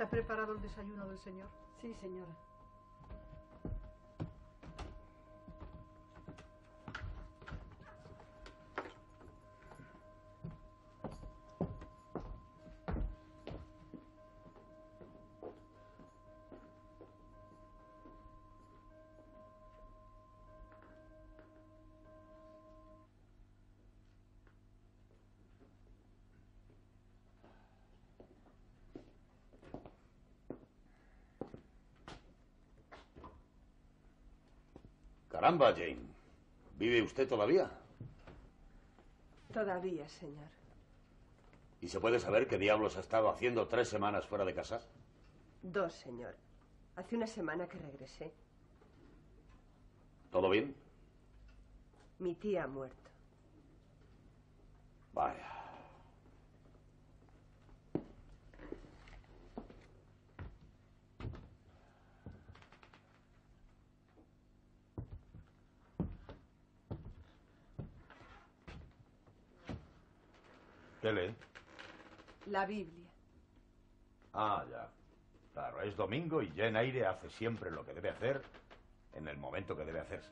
¿Está preparado el desayuno del señor? Sí, señora. Caramba, Jane. ¿Vive usted todavía? Todavía, señor. ¿Y se puede saber qué diablos ha estado haciendo tres semanas fuera de casa? Dos, señor. Hace una semana que regresé. ¿Todo bien? Mi tía ha muerto. Vaya. ¿Qué lee? La Biblia. Ah, ya. Claro, es domingo y Jane Eyre hace siempre lo que debe hacer en el momento que debe hacerse.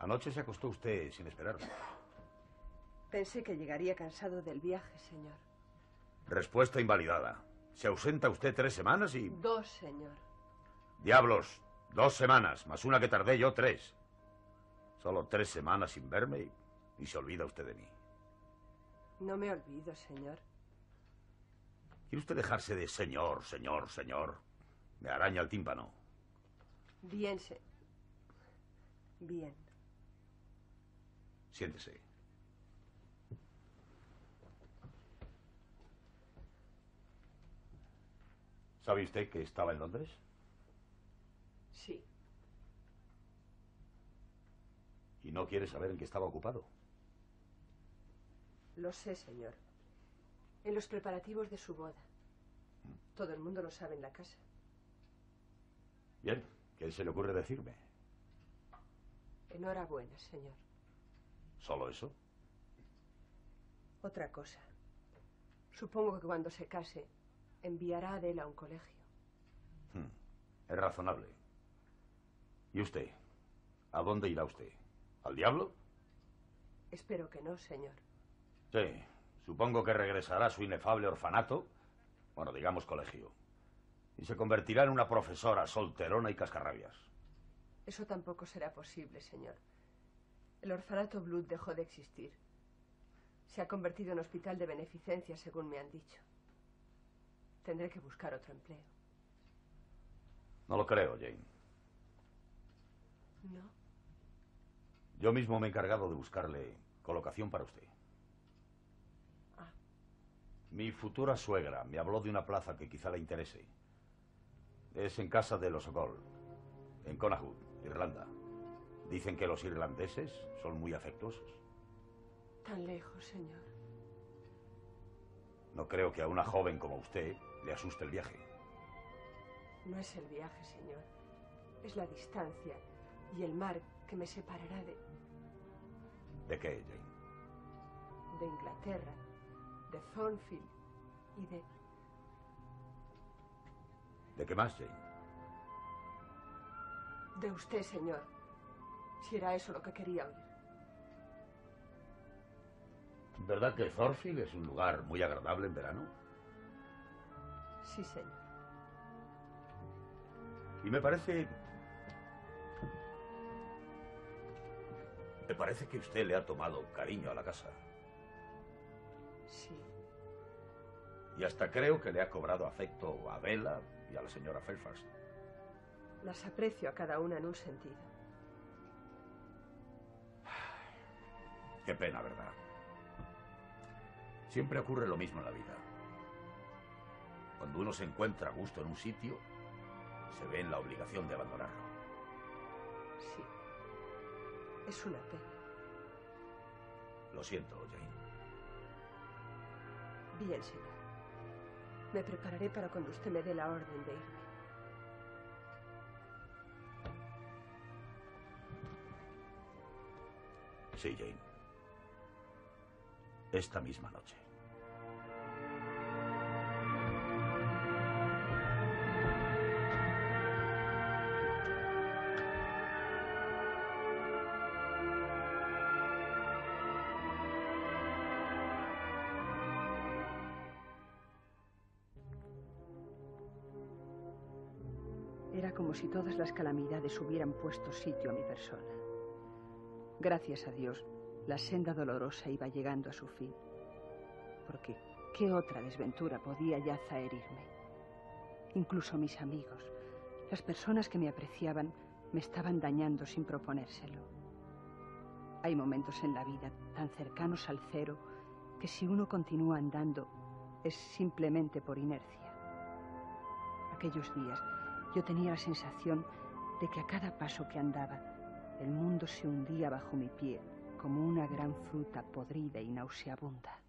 Anoche se acostó usted sin esperarme. Pensé que llegaría cansado del viaje, señor. Respuesta invalidada. Se ausenta usted tres semanas y... Dos, señor. Diablos, dos semanas, más una que tardé yo tres. Solo tres semanas sin verme y, y se olvida usted de mí. No me olvido, señor. ¿Quiere usted dejarse de señor, señor, señor? Me araña el tímpano. Bien, se... Bien. Siéntese. ¿Sabe usted que estaba en Londres? Sí. ¿Y no quiere saber en qué estaba ocupado? Lo sé, señor. En los preparativos de su boda. Todo el mundo lo sabe en la casa. Bien, ¿qué se le ocurre decirme? Enhorabuena, señor. ¿Solo eso? Otra cosa. Supongo que cuando se case, enviará a Adela a un colegio. Hmm, Es razonable. ¿Y usted? ¿A dónde irá usted? ¿Al diablo? Espero que no, señor. Sí, supongo que regresará a su inefable orfanato, bueno, digamos colegio, y se convertirá en una profesora solterona y cascarrabias. Eso tampoco será posible, señor. El orfanato Blood dejó de existir. Se ha convertido en hospital de beneficencia, según me han dicho. Tendré que buscar otro empleo. No lo creo, Jane. ¿No? Yo mismo me he encargado de buscarle colocación para usted. Mi futura suegra me habló de una plaza que quizá le interese. Es en casa de los Ogol, en Connaught, Irlanda. Dicen que los irlandeses son muy afectuosos. Tan lejos, señor. No creo que a una joven como usted le asuste el viaje. No es el viaje, señor. Es la distancia y el mar que me separará de, ¿De qué, Jane? de Inglaterra, de Thornfield y de... ¿De qué más, Jane? de usted, señor. Si era eso lo que quería oír. ¿Verdad que Thorfield es un lugar muy agradable en verano? Sí, señor. Y me parece... Me parece que usted le ha tomado cariño a la casa. Sí. Y hasta creo que le ha cobrado afecto a Bella y a la señora Fairfax. Las aprecio a cada una en un sentido. Qué pena, ¿verdad? Siempre ocurre lo mismo en la vida. Cuando uno se encuentra a gusto en un sitio, se ve en la obligación de abandonarlo. Sí. Es una pena. Lo siento, Jane. Bien, señor. Me prepararé para cuando usted me dé la orden de irme. Sí, Jane. Esta misma noche. Como si todas las calamidades hubieran puesto sitio a mi persona. Gracias a Dios, la senda dolorosa iba llegando a su fin. Porque, ¿qué otra desventura podía ya zaherirme? Incluso mis amigos, las personas que me apreciaban, me estaban dañando sin proponérselo. Hay momentos en la vida tan cercanos al cero que si uno continúa andando es simplemente por inercia. Aquellos días yo tenía la sensación de que a cada paso que andaba el mundo se hundía bajo mi pie como una gran fruta podrida y nauseabunda.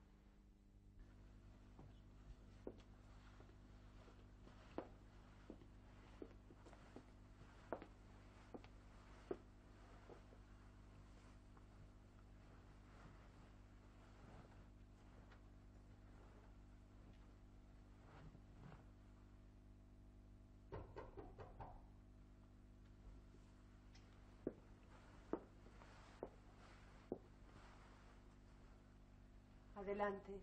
Adelante.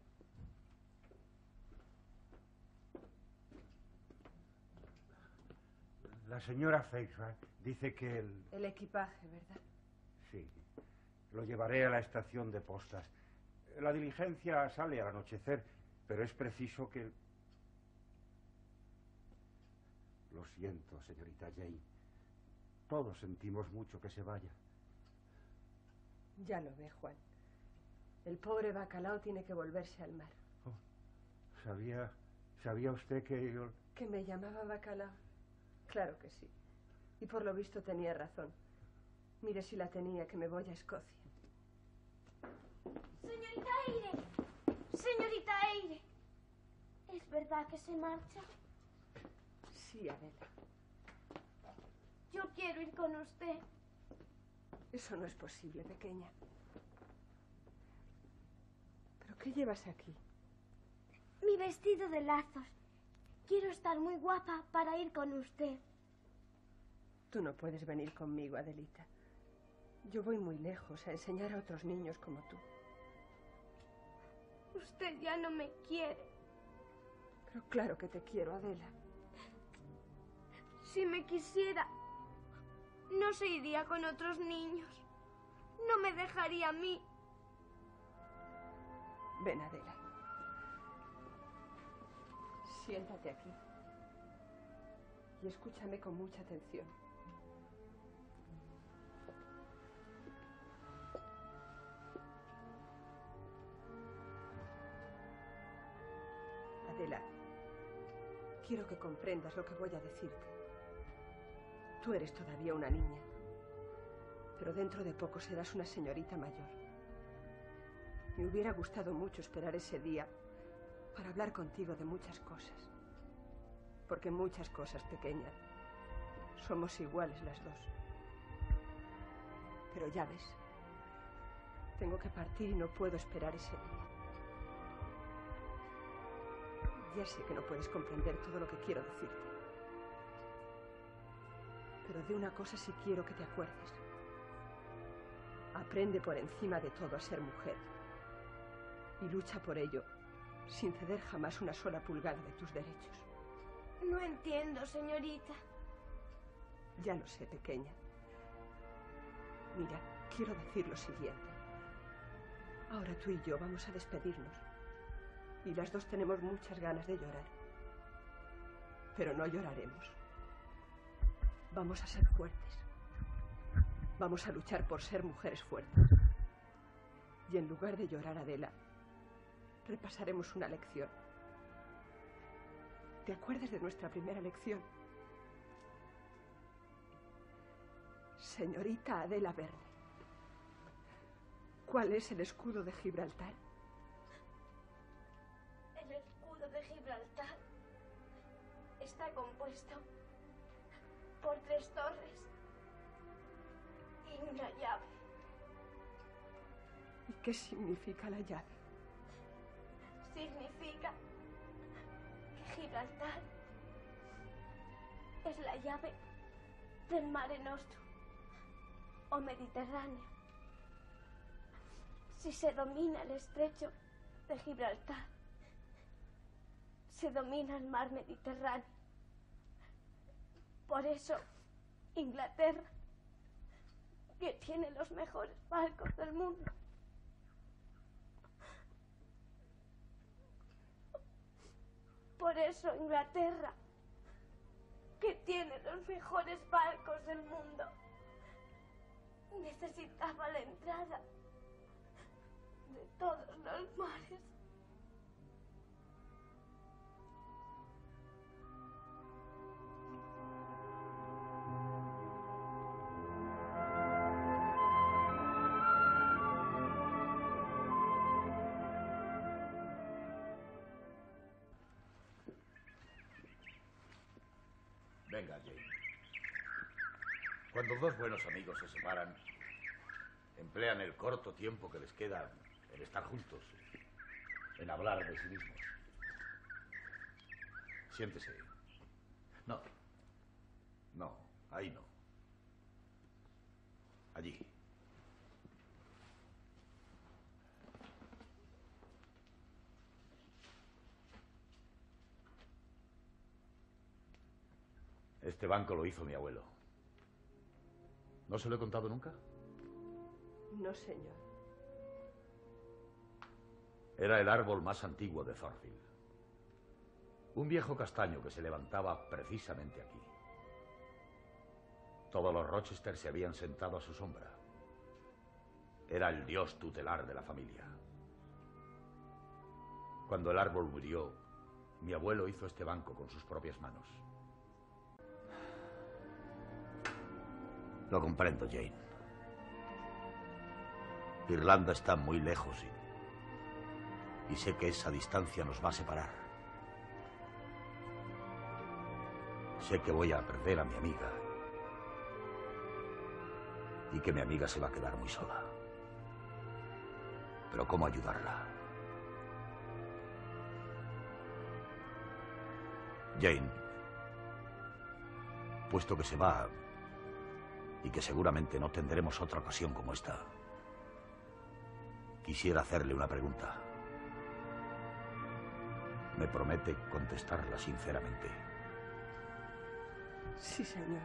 La señora Feixbach dice que el... El equipaje, ¿verdad? Sí. Lo llevaré a la estación de postas. La diligencia sale al anochecer, pero es preciso que... Lo siento, señorita Jane. Todos sentimos mucho que se vaya. Ya lo ve, Juan. El pobre bacalao tiene que volverse al mar. ¿Sabía, sabía usted que yo... ¿Que me llamaba bacalao? Claro que sí. Y por lo visto tenía razón. Mire si la tenía, que me voy a Escocia. Señorita Eire, señorita Eire, ¿es verdad que se marcha? Sí, Adela. Yo quiero ir con usted. Eso no es posible, pequeña. ¿Pero qué llevas aquí? Mi vestido de lazos. Quiero estar muy guapa para ir con usted. Tú no puedes venir conmigo, Adelita. Yo voy muy lejos a enseñar a otros niños como tú. Usted ya no me quiere. Pero claro que te quiero, Adela. Si me quisiera, no se iría con otros niños. No me dejaría a mí. Ven, Adela. Siéntate aquí. Y escúchame con mucha atención. Adela, quiero que comprendas lo que voy a decirte. Tú eres todavía una niña, pero dentro de poco serás una señorita mayor. Me hubiera gustado mucho esperar ese día para hablar contigo de muchas cosas. Porque muchas cosas pequeñas somos iguales las dos. Pero ya ves, tengo que partir y no puedo esperar ese día. Ya sé que no puedes comprender todo lo que quiero decirte. Pero de una cosa sí quiero que te acuerdes. Aprende por encima de todo a ser mujer. Y lucha por ello sin ceder jamás una sola pulgada de tus derechos. No entiendo, señorita. Ya lo sé, pequeña. Mira, quiero decir lo siguiente. Ahora tú y yo vamos a despedirnos. Y las dos tenemos muchas ganas de llorar. Pero no lloraremos. Vamos a ser fuertes. Vamos a luchar por ser mujeres fuertes. Y en lugar de llorar, Adela, repasaremos una lección. ¿Te acuerdas de nuestra primera lección? Señorita Adela Verne, ¿cuál es el escudo de Gibraltar? El escudo de Gibraltar está compuesto por tres torres y una llave. ¿Y qué significa la llave? Significa que Gibraltar es la llave del Mare Nostrum o Mediterráneo. Si se domina el estrecho de Gibraltar, se domina el mar Mediterráneo. Por eso, Inglaterra, que tiene los mejores barcos del mundo, por eso Inglaterra, que tiene los mejores barcos del mundo, necesitaba la entrada de todos los mares. Venga, Jane. Cuando dos buenos amigos se separan, emplean el corto tiempo que les queda en estar juntos, en hablar de sí mismos. Siéntese. No. No, ahí no. Allí. Este banco lo hizo mi abuelo. ¿No se lo he contado nunca? No, señor. Era el árbol más antiguo de Thorfield. Un viejo castaño que se levantaba precisamente aquí. Todos los Rochester se habían sentado a su sombra. Era el dios tutelar de la familia. Cuando el árbol murió, mi abuelo hizo este banco con sus propias manos. Lo comprendo, Jane. Irlanda está muy lejos y, y sé que esa distancia nos va a separar. Sé que voy a perder a mi amiga y que mi amiga se va a quedar muy sola. Pero ¿cómo ayudarla? Jane, puesto que se va y que seguramente no tendremos otra ocasión como esta, quisiera hacerle una pregunta. ¿Me promete contestarla sinceramente? Sí, señor.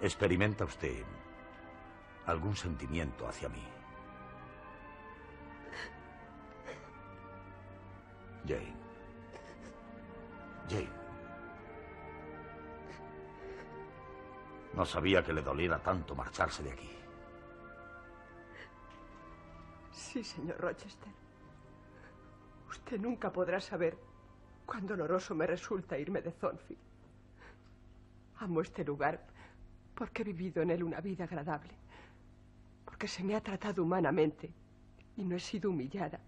¿Experimenta usted algún sentimiento hacia mí? No sabía que le doliera tanto marcharse de aquí. Sí, señor Rochester. Usted nunca podrá saber cuán doloroso me resulta irme de Thornfield. Amo este lugar porque he vivido en él una vida agradable, porque se me ha tratado humanamente y no he sido humillada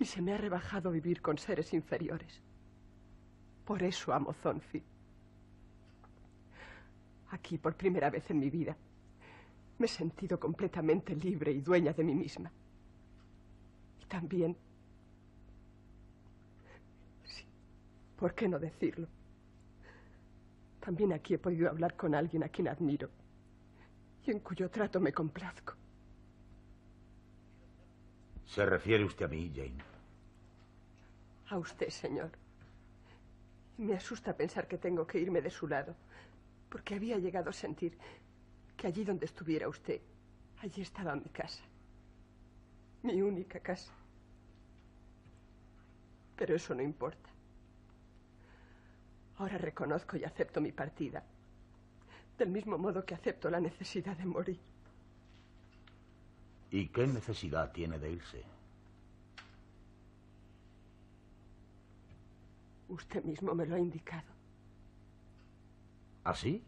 y se me ha rebajado vivir con seres inferiores. Por eso amo Thornfield. Aquí, por primera vez en mi vida, me he sentido completamente libre y dueña de mí misma. Y también, sí, ¿por qué no decirlo? También aquí he podido hablar con alguien a quien admiro y en cuyo trato me complazco. ¿Se refiere usted a mí, Jane? A usted, señor. Me asusta pensar que tengo que irme de su lado, porque había llegado a sentir que allí donde estuviera usted, allí estaba mi casa. Mi única casa. Pero eso no importa. Ahora reconozco y acepto mi partida, del mismo modo que acepto la necesidad de morir. ¿Y qué necesidad tiene de irse? Usted mismo me lo ha indicado. ¿Así?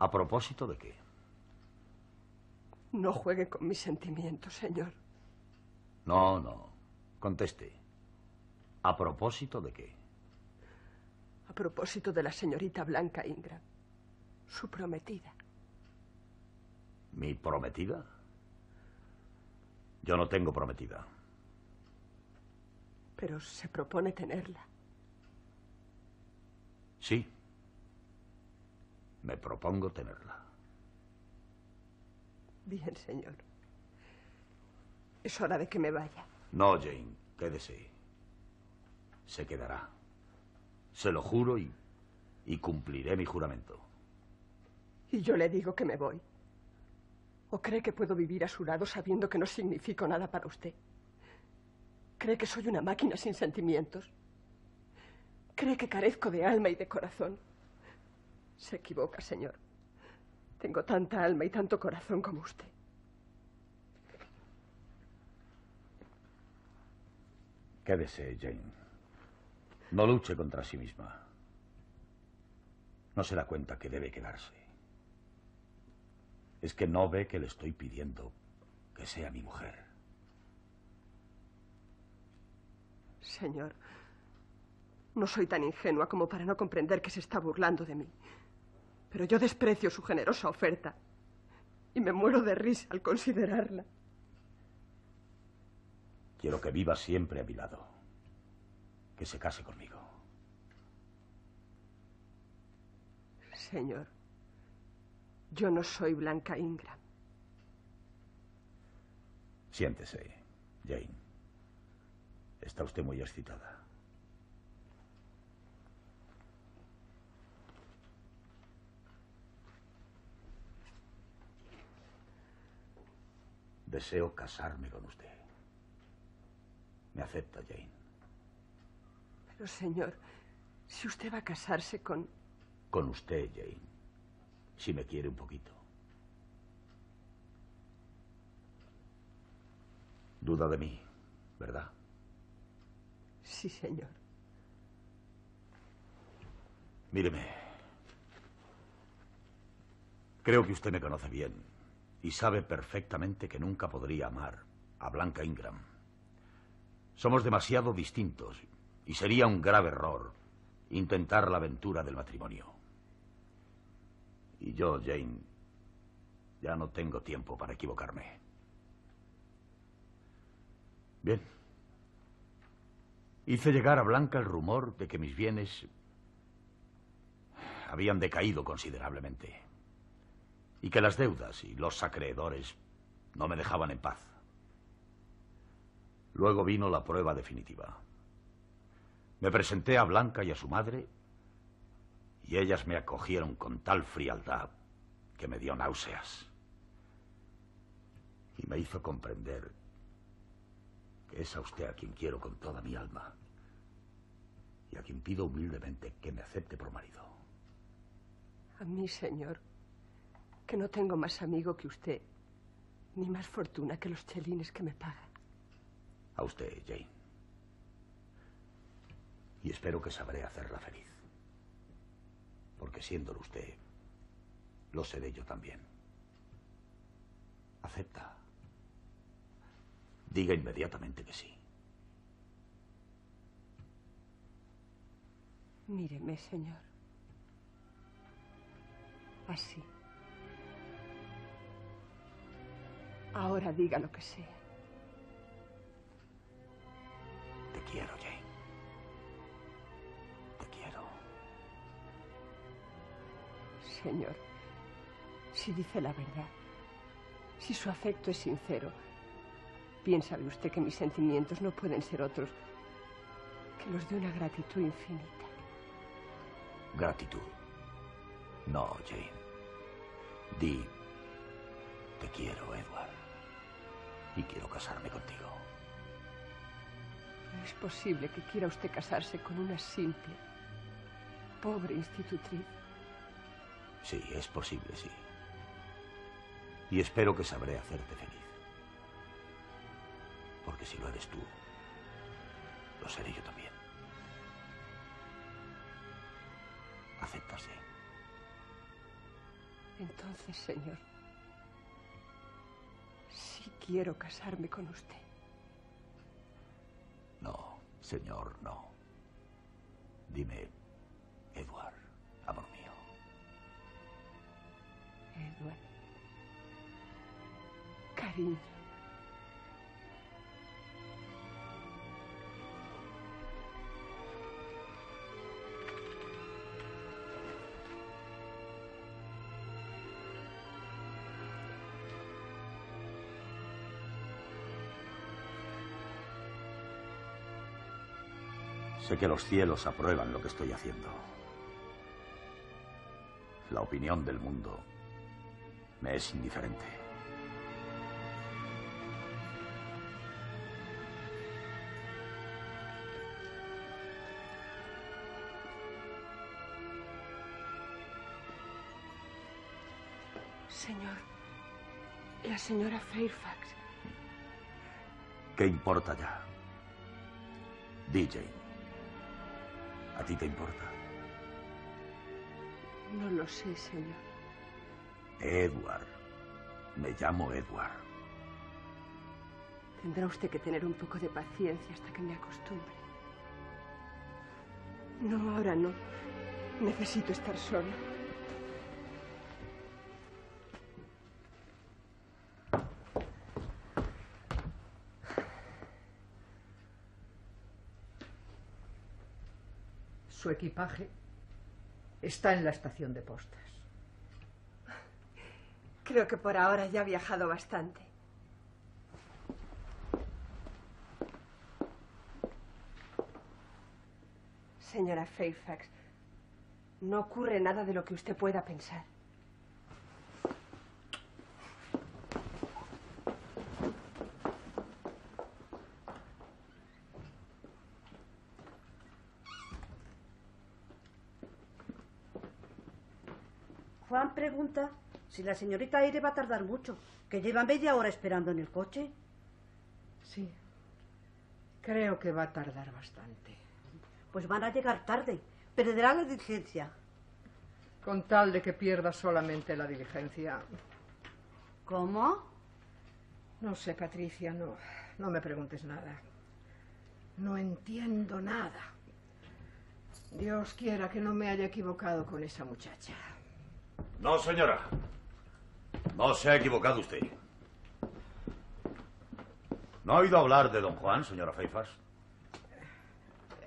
¿A propósito de qué? No juegue con mis sentimientos, señor. No, no. Conteste. ¿A propósito de qué? A propósito de la señorita Blanca Ingram, su prometida. ¿Mi prometida? Yo no tengo prometida. Pero se propone tenerla. Sí. Me propongo tenerla. Bien, señor. Es hora de que me vaya. No, Jane, quédese. Se quedará. Se lo juro y, y cumpliré mi juramento. Y yo le digo que me voy. ¿O cree que puedo vivir a su lado sabiendo que no significo nada para usted? ¿Cree que soy una máquina sin sentimientos? ¿Cree que carezco de alma y de corazón? Se equivoca, señor. Tengo tanta alma y tanto corazón como usted. Quédese, Jane. No luche contra sí misma. No se da cuenta que debe quedarse. Es que no ve que le estoy pidiendo que sea mi mujer. Señor, no soy tan ingenua como para no comprender que se está burlando de mí. Pero yo desprecio su generosa oferta y me muero de risa al considerarla. Quiero que viva siempre a mi lado. Que se case conmigo. Señor, yo no soy Blanca Ingram. Siéntese, Jane. Está usted muy excitada. Deseo casarme con usted. ¿Me acepta, Jane? Pero, señor, si usted va a casarse con... Con usted, Jane. Si me quiere un poquito. Duda de mí, ¿verdad? Sí, señor. Míreme. Creo que usted me conoce bien y sabe perfectamente que nunca podría amar a Blanca Ingram. Somos demasiado distintos y sería un grave error intentar la aventura del matrimonio. Y yo, Jane, ya no tengo tiempo para equivocarme. Bien. Hice llegar a Blanca el rumor de que mis bienes habían decaído considerablemente y que las deudas y los acreedores no me dejaban en paz. Luego vino la prueba definitiva. Me presenté a Blanca y a su madre y ellas me acogieron con tal frialdad que me dio náuseas. Y me hizo comprender que es a usted a quien quiero con toda mi alma y a quien pido humildemente que me acepte por marido. A mí, señor, que no tengo más amigo que usted, ni más fortuna que los chelines que me pagan. A usted, Jane. Y espero que sabré hacerla feliz. Porque siéndolo usted, lo seré yo también. ¿Acepta? Diga inmediatamente que sí. Míreme, señor. Así. Ahora diga lo que sea. Te quiero, Jane. Te quiero. Señor, si dice la verdad, si su afecto es sincero, bien sabe usted que mis sentimientos no pueden ser otros que los de una gratitud infinita. Gratitud. No, Jane. Di, te quiero, Edward. Y quiero casarme contigo. No es posible que quiera usted casarse con una simple, pobre institutriz. Sí, es posible, sí. Y espero que sabré hacerte feliz. Porque si lo eres tú, lo seré yo también. Acéptase. Entonces, señor, quiero casarme con usted. No, señor, no. Dime, Edward, amor mío. Edward. Cariño. Sé que los cielos aprueban lo que estoy haciendo. La opinión del mundo me es indiferente. Señor, la señora Fairfax. ¿Qué importa ya? DJ. ¿A ti te importa? No lo sé, señor. Edward. Me llamo Edward. Tendrá usted que tener un poco de paciencia hasta que me acostumbre. No, ahora no. Necesito estar sola. Equipaje está en la estación de postas. Creo que por ahora ya ha viajado bastante. Señora Fairfax, no ocurre nada de lo que usted pueda pensar. Juan pregunta si la señorita Aire va a tardar mucho, que lleva media hora esperando en el coche. Sí. Creo que va a tardar bastante. Pues van a llegar tarde. Perderá la diligencia. Con tal de que pierda solamente la diligencia. ¿Cómo? No sé, Patricia, no. No me preguntes nada. No entiendo nada. Dios quiera que no me haya equivocado con esa muchacha. No, señora. No se ha equivocado usted. ¿No ha oído hablar de don Juan, señora Fairfax?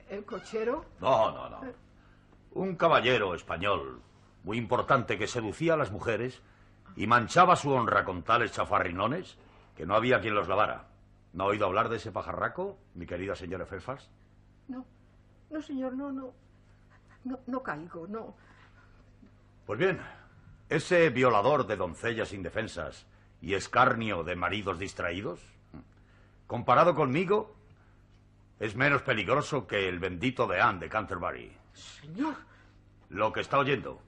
¿El cochero? No, no, no. Un caballero español muy importante que seducía a las mujeres y manchaba su honra con tales chafarrinones que no había quien los lavara. ¿No ha oído hablar de ese pajarraco, mi querida señora Fairfax? No. No, señor, no, no. No, no caigo, no. Pues bien, ese violador de doncellas indefensas y escarnio de maridos distraídos, comparado conmigo, es menos peligroso que el bendito de Anne de Canterbury. Señor. Lo que está oyendo.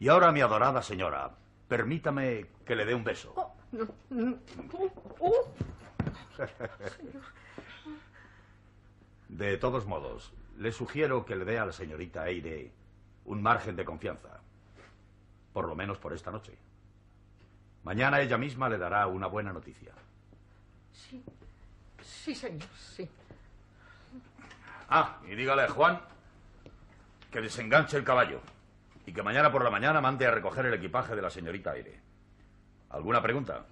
Y ahora, mi adorada señora, permítame que le dé un beso. Oh, no, no. De todos modos, le sugiero que le dé a la señorita Eire un margen de confianza. Por lo menos por esta noche. Mañana ella misma le dará una buena noticia. Sí. Sí, señor, sí. Ah, y dígale a Juan que desenganche el caballo y que mañana por la mañana mande a recoger el equipaje de la señorita Aire. ¿Alguna pregunta?